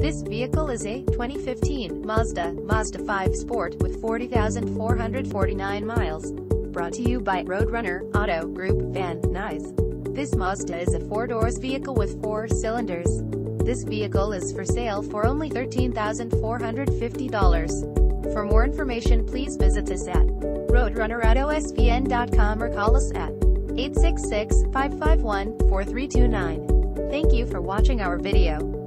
This vehicle is a 2015 Mazda, Mazda 5 Sport with 40,449 miles. Brought to you by Roadrunner Auto Group Van Nuys. This Mazda is a four-doors vehicle with four cylinders. This vehicle is for sale for only $13,450. For more information please visit us at roadrunnerautosvn.com or call us at 866-551-4329. Thank you for watching our video.